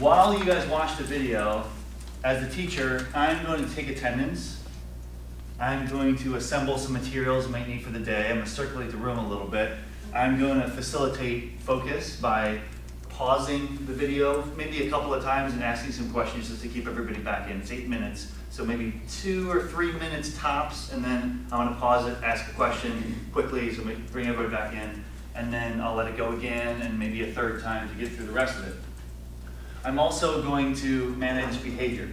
while you guys watch the video, as the teacher, I'm going to take attendance. I'm going to assemble some materials you might need for the day. I'm going to circulate the room a little bit. I'm going to facilitate focus by pausing the video maybe a couple of times and asking some questions just to keep everybody back in. It's eight minutes, so maybe two or three minutes tops, and then I'm going to pause it, ask a question quickly, so we bring everybody back in, and then I'll let it go again, and maybe a third time to get through the rest of it. I'm also going to manage behavior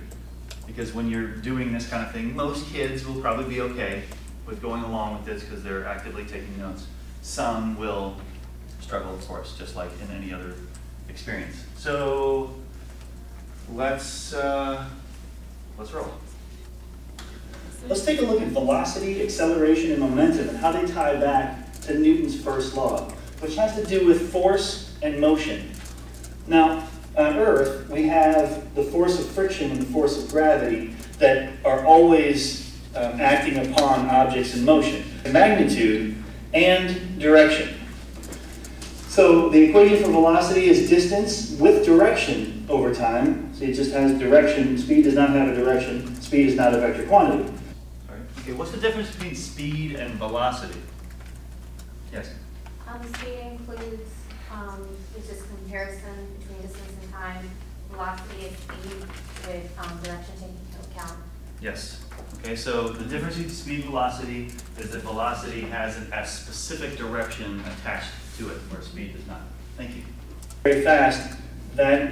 because when you're doing this kind of thing, most kids will probably be okay with going along with this because they're actively taking notes. Some will struggle, of course, just like in any other experience. So let's uh, let's roll. Let's take a look at velocity, acceleration, and momentum and how they tie back to Newton's first law, which has to do with force and motion. Now, on Earth, we have the force of friction and the force of gravity that are always um, acting upon objects in motion. Magnitude and direction. So the equation for velocity is distance with direction over time. See, it just has direction. Speed does not have a direction. Speed is not a vector quantity. Okay, what's the difference between speed and velocity? Yes? Um, speed includes, um, it's just comparison between distance and time. Velocity is speed with, um, direction taken into account. Yes. Okay, so the difference between speed and velocity is that velocity has a specific direction attached to it, where speed does not. Thank you. Very fast, that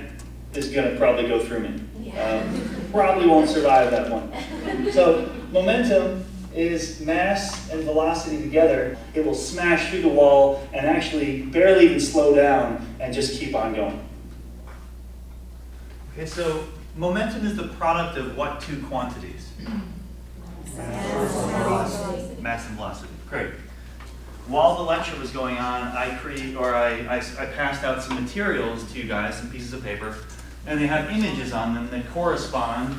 is going to probably go through me. Um, probably won't survive that one. So momentum is mass and velocity together. It will smash through the wall and actually barely even slow down and just keep on going. Okay, so momentum is the product of what two quantities? Mass and velocity. Great. While the lecture was going on, I create or I, I, I passed out some materials to you guys, some pieces of paper, and they have images on them that correspond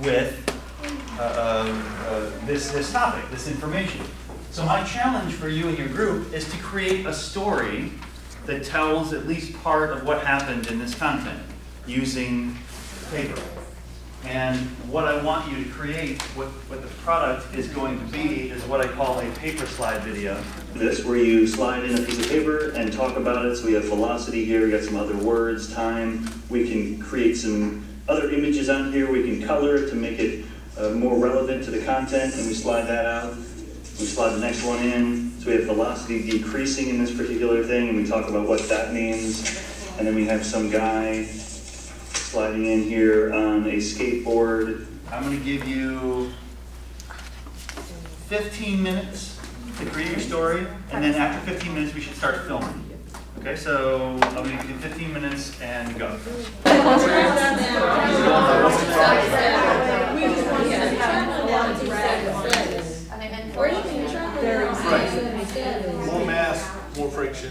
with Uh, uh, uh, this, this topic, this information. So my challenge for you and your group is to create a story that tells at least part of what happened in this content using paper. And what I want you to create, what, what the product is going to be, is what I call a paper slide video. This where you slide in a piece of paper and talk about it. So we have velocity here, we got some other words, time. We can create some other images on here. We can color it to make it uh, more relevant to the content, and we slide that out. We slide the next one in. So we have velocity decreasing in this particular thing, and we talk about what that means. And then we have some guy sliding in here on a skateboard. I'm going to give you 15 minutes to create your story, and then after 15 minutes, we should start filming. Okay, so I'm to give you 15 minutes and go. Or you can try More mass, more friction.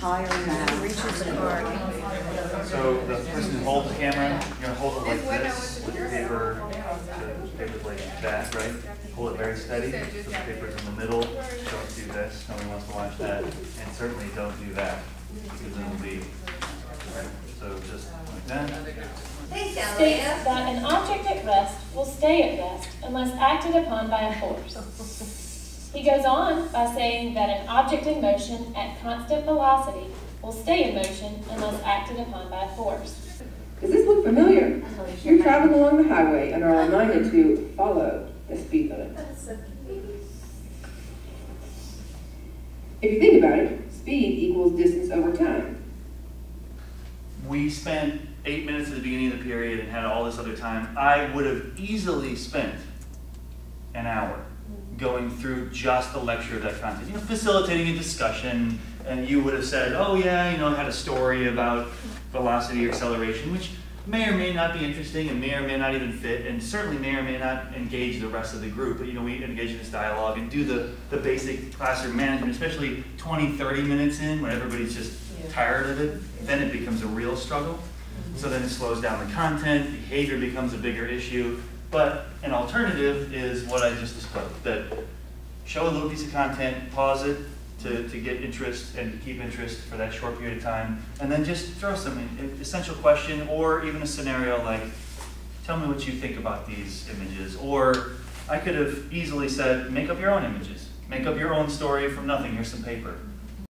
Higher mass. Reaches the car. So the person who holds the camera, you're gonna hold it like this with your paper, the paper's like that, right? Hold it very steady, so the paper's in the middle. Don't do this, nobody wants to watch that. And certainly don't do that, because then it'll be, right? So just like that. States that an object at rest will stay at rest unless acted upon by a force. He goes on by saying that an object in motion at constant velocity will stay in motion unless acted upon by a force. Does this look familiar? You're traveling along the highway and are reminded to follow the speed limit. If you think about it, speed equals distance over time. We spent eight minutes at the beginning of the period and had all this other time. I would have easily spent an hour going through just the lecture of that content, you know, facilitating a discussion, and you would have said, oh yeah, you know, I had a story about velocity or acceleration, which may or may not be interesting and may or may not even fit, and certainly may or may not engage the rest of the group, but you know, we engage in this dialogue and do the, the basic classroom management, especially 20, 30 minutes in, when everybody's just tired of it, then it becomes a real struggle. So then it slows down the content, behavior becomes a bigger issue, but an alternative is what I just described, that show a little piece of content, pause it to, to get interest and to keep interest for that short period of time, and then just throw some essential question or even a scenario like, tell me what you think about these images. Or I could have easily said, make up your own images, make up your own story from nothing, here's some paper.